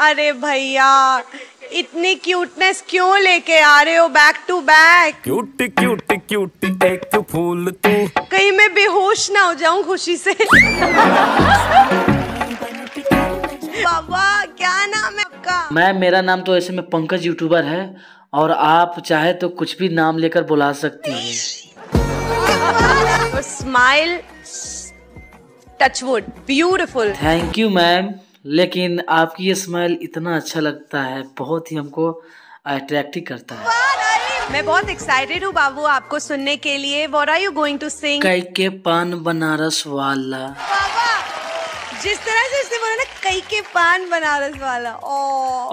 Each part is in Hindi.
अरे भैया इतनी क्यूटनेस क्यों लेके आ रहे हो back to back cute cute cute एक फूल तू कहीं मैं बेहोश ना हो जाऊँ खुशी से। बाबा क्या नाम है आपका? मैम मेरा नाम तो ऐसे में पंकज यूट्यूबर है और आप चाहे तो कुछ भी नाम लेकर बुला सकती हैं। Smile touchwood beautiful thank you ma'am लेकिन आपकी ये स्माइल इतना अच्छा लगता है बहुत ही हमको अट्रैक्टिव करता है। मैं बहुत एक्साइटेड हूँ बाबू आपको सुनने के लिए। What are you going to sing कई के पान बनारस वाला। बाबा जिस तरह से उसने बोला ना कई के पान बनारस वाला। ओ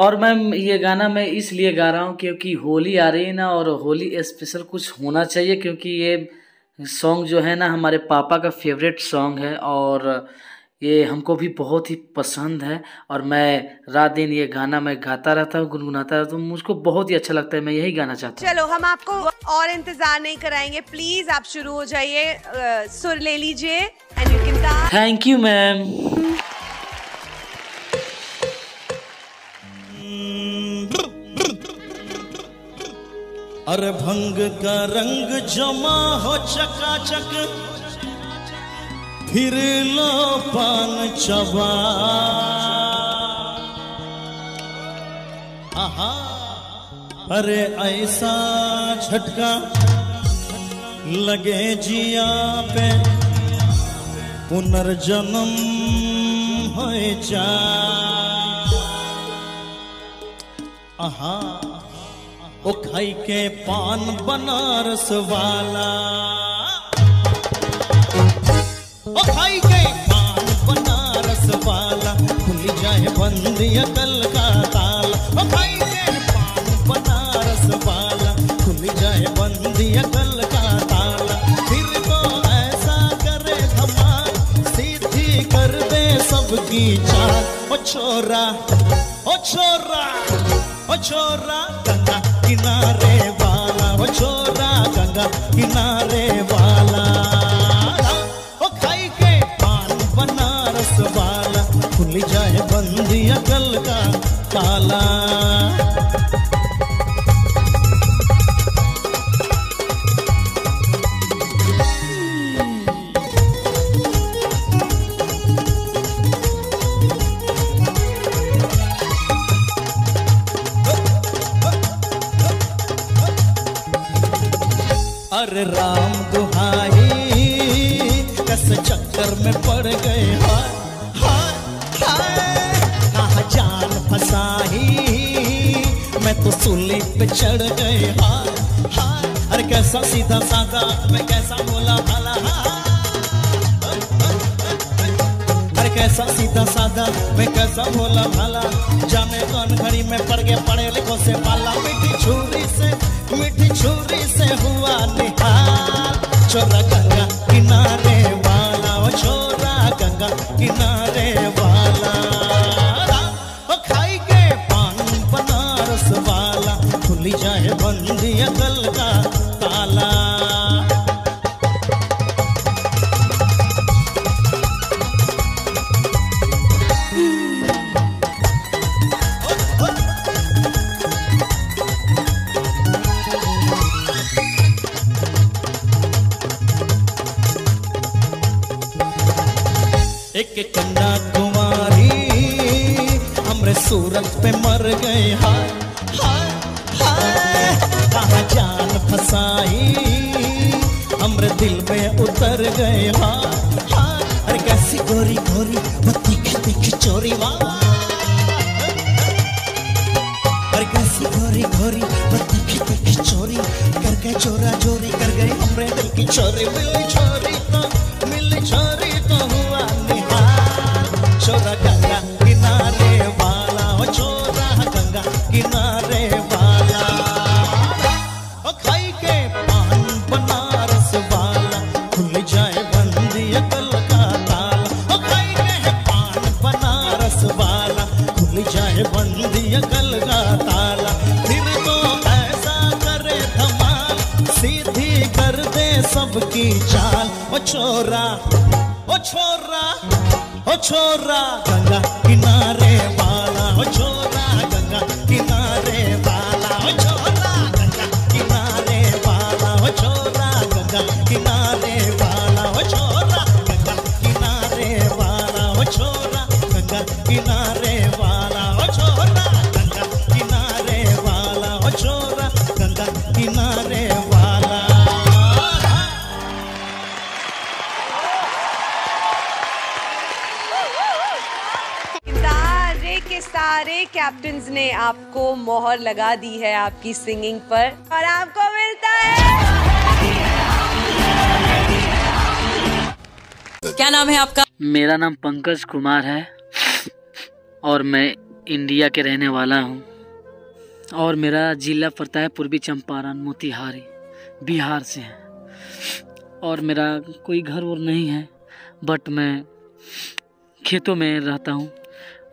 और मैम ये गाना मैं इसलिए गा रहा हूँ क्योंकि होली आ रही है ना और होली स्पेशल कुछ होना चाहिए क्योंकि ये सॉन्ग जो है ना हमारे पापा का फेवरेट सॉन्ग है और ये हमको भी बहुत ही पसंद है और मैं रात दिन ये गाना मैं गाता रहता हूँ गुनगुनाता रहता हूँ मुझको बहुत ही अच्छा लगता है मैं यही गाना चाहता हूँ। चलो हम आपको और इंतज़ार नहीं कराएँगे। प्लीज़ आप शुरू हो जाइए। सुर ले लीजिए and you can dance thank you ma'am अरे भंग का रंग जमा हो चकाचक। फिर लो पान चबा। अरे ऐसा झटका लगे जिया पे। पुनर्जन्म हो जा। के पान बनारस वाला। ओ पान बनारस वाला, खुल जाए बंदी अकल का पान बनारस वाला, खुल जाए बंदी अकल का तो ऐसा करे धमाल, सीधी सबकी चाल। ओ छोरा ओ छोरा ओ छोरा, गंगा किनारे वाला। ओ छोरा, गंगा किनारे ताला अरे राम दुहाई कस चक्कर में पड़ गए तो सूली पे चढ़ गए हाय हाय। अरे कैसा सीधा साधा, मैं कैसा बोला भला अरे कैसा सीधा साधा, मैं कैसा भोला भाला। जाने कौन घड़ी में पड़ गए पढ़े लिखो से पाला। मीठी छुरी से, मीठी छुरी से हुआ निहाल। छोरा गंगा किनारे वाला छोरा गंगा किनारे सूरत पे मर गए, हाय हाय हाय। कहा जान फसाई? हमरे दिल में उतर गए, हाय। चाल ओ छोरा ओ छोरा ओ सारे कैप्टन ने आपको मोहर लगा दी है आपकी सिंगिंग पर और आपको मिलता है। क्या नाम है आपका? मेरा नाम पंकज कुमार है और मैं इंडिया के रहने वाला हूँ। और मेरा जिला पड़ता है पूर्वी चंपारण मोतिहारी बिहार से है। और मेरा कोई घर और नहीं है बट मैं खेतों में रहता हूँ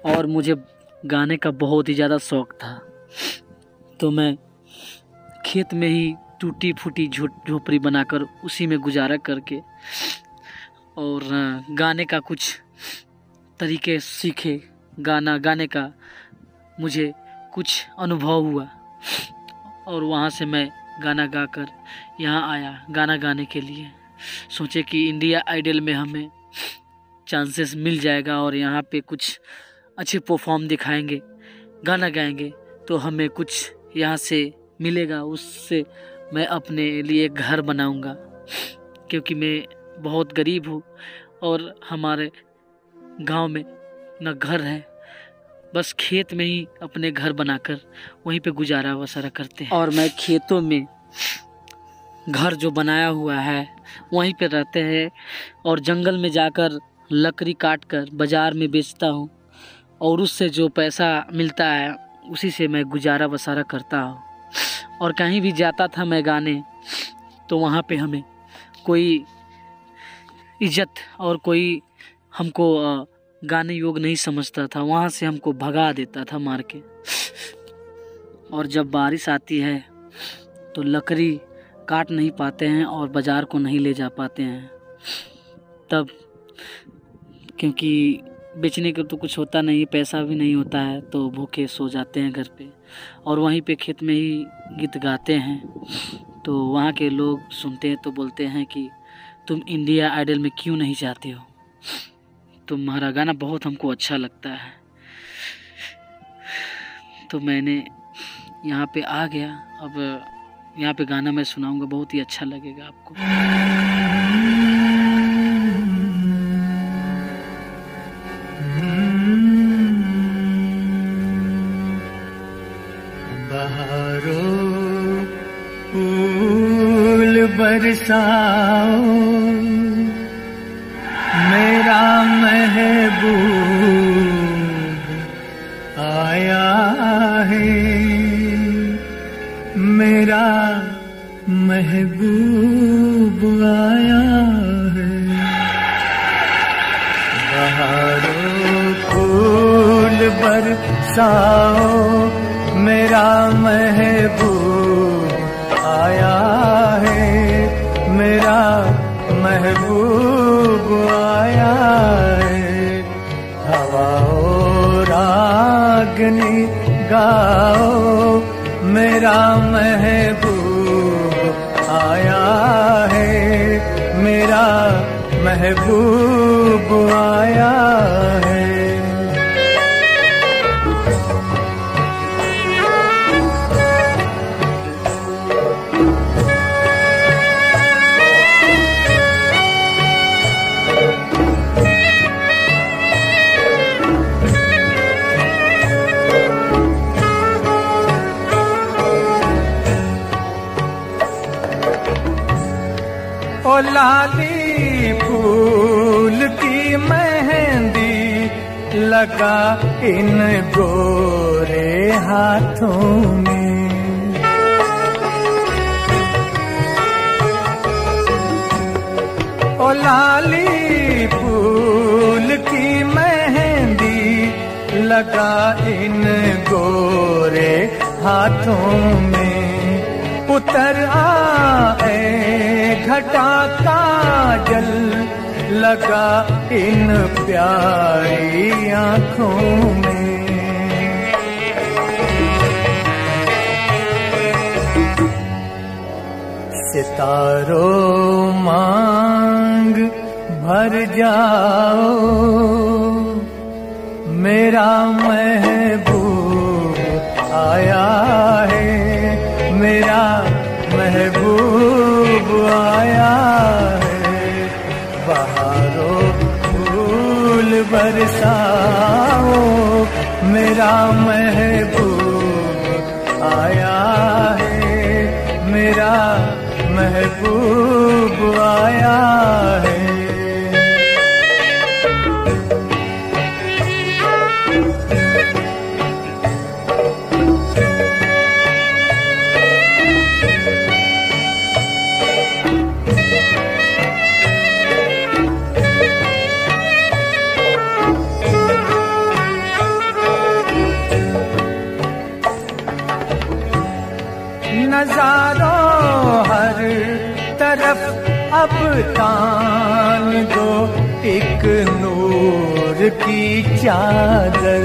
और मुझे गाने का बहुत ही ज़्यादा शौक था। तो मैं खेत में ही टूटी फूटी झोपड़ी बनाकर उसी में गुजारा करके और गाने का कुछ तरीके सीखे। गाना, गाने का मुझे कुछ अनुभव हुआ और वहाँ से मैं गाना गाकर यहाँ आया गाना गाने के लिए। सोचे कि इंडिया आइडल में हमें चांसेस मिल जाएगा और यहाँ पे कुछ अच्छे परफॉर्म दिखाएँगे, गाना गाएँगे तो हमें कुछ यहाँ से मिलेगा, उससे मैं अपने लिए घर बनाऊँगा, क्योंकि मैं बहुत गरीब हूँ और हमारे गाँव में न घर है। बस खेत में ही अपने घर बनाकर वहीं पे गुजारा वसारा करते हैं। और मैं खेतों में घर जो बनाया हुआ है, वहीं पे रहते हैं और जंगल में जाकर लकड़ी काट कर बाज़ार में बेचता हूँ। और उससे जो पैसा मिलता है, उसी से मैं गुजारा बसारा करता हूँ। और कहीं भी जाता था मैं गाने तो वहाँ पे हमें कोई इज़्ज़त और कोई हमको गाने योग नहीं समझता था। वहाँ से हमको भगा देता था मार के। और जब बारिश आती है तो लकड़ी काट नहीं पाते हैं और बाज़ार को नहीं ले जा पाते हैं। तब, क्योंकि बेचने को तो कुछ होता नहीं, पैसा भी नहीं होता है तो भूखे सो जाते हैं घर पे। और वहीं पे खेत में ही गीत गाते हैं। तो वहाँ के लोग सुनते हैं तो बोलते हैं कि, तुम इंडिया आइडल में क्यों नहीं जाते हो? तुम्हारा गाना बहुत हमको अच्छा लगता है। तो मैंने यहाँ पे आ गया। अब यहाँ पे गाना मैं सुनाऊँगा, बहुत ही अच्छा लगेगा आपको। बरसाओ मेरा महबूब आया है। मेरा महबूब आया है। बहारो फूल बरसाओ महबूब आया है। हवाओ रागनी गाओ मेरा महबूब आया है। मेरा महबूब आया लगा इन गोरे हाथों में। ओ लाली फूल की मेहंदी लगा इन गोरे हाथों में। उतर आए घटा का जल लगा इन प्यारी आँखों में। सितारों मांग भर जाओ मेरा महबूब आया बरसाओ मेरा महबूब आया है मेरा महबूब आया की चादर।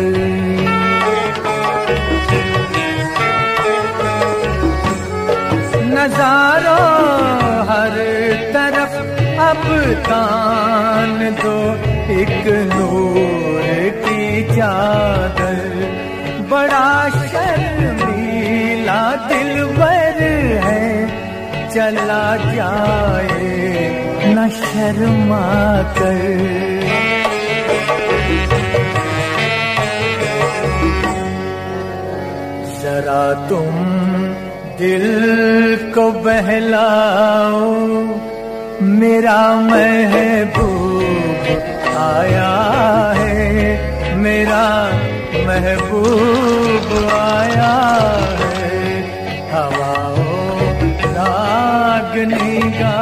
नजारों हर तरफ़ अब तान दो, एक नूर की चादर। बड़ा शर्मीला दिलबर है, चला जाए न शर्मा कर। जरा तुम दिल को बहलाओ, मेरा महबूब आया है, मेरा महबूब आया है, हवाओं रागनी गा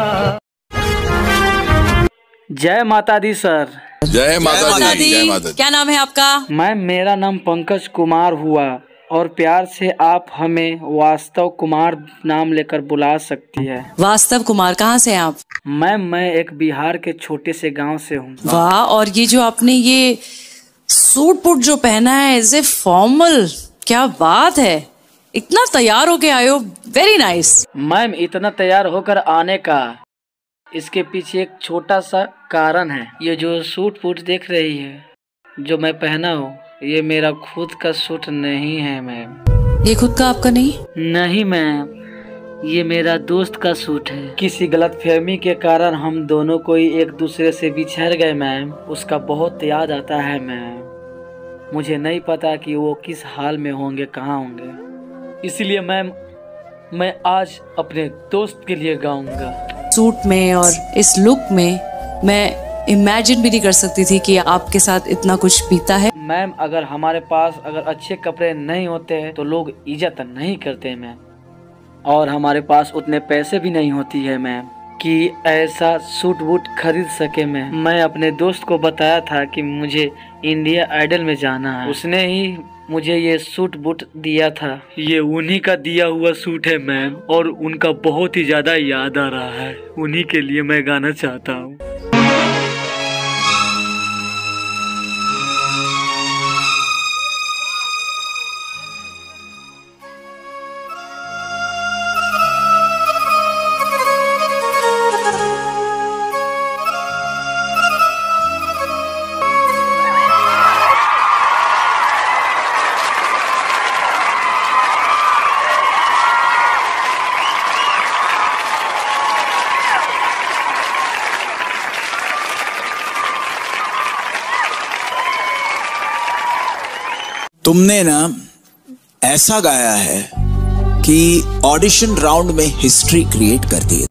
जय माता दी सर। जय माता दी जय माता दी। क्या नाम है आपका? मैम मेरा नाम पंकज कुमार हुआ और प्यार से आप हमें वास्तव कुमार नाम लेकर बुला सकती है। वास्तव कुमार कहाँ से हैं आप? मैम मैं एक बिहार के छोटे से गाँव से हूँ। वाह और ये जो आपने ये सूट पुट जो पहना है इज़ ए फॉर्मल? क्या बात है। इतना तैयार होके आए हो वेरी नाइस मैम इतना तैयार होकर आने का। इसके पीछे एक छोटा सा कारण है। ये जो सूट फूट देख रही है जो मैं पहना हूँ ये मेरा खुद का सूट नहीं है मैम। ये खुद का आपका नहीं? नहीं मैम। ये मेरा दोस्त का सूट है। किसी गलत फहमी के कारण हम दोनों कोई एक दूसरे से बिछड़ गए मैम। उसका बहुत याद आता है मैम। मुझे नहीं पता कि वो किस हाल में होंगे कहाँ होंगे। इसलिए मैम मैं आज अपने दोस्त के लिए गाऊँगा। सूट में और इस लुक में मैं इमेजिन भी नहीं कर सकती थी कि आपके साथ इतना कुछ पीता है। मैम अगर हमारे पास अगर अच्छे कपड़े नहीं होते तो लोग इज़्ज़त नहीं करते मैम और हमारे पास उतने पैसे भी नहीं होती है मैम कि ऐसा सूट बूट खरीद सके मैं। मैं अपने दोस्त को बताया था कि मुझे इंडिया आइडल में जाना है। उसने ही मुझे ये सूट बूट दिया था। ये उन्हीं का दिया हुआ सूट है, मैम, और उनका बहुत ही ज़्यादा याद आ रहा है। उन्हीं के लिए मैं गाना चाहता हूँ। तुमने ना ऐसा गाया है कि ऑडिशन राउंड में हिस्ट्री क्रिएट कर दी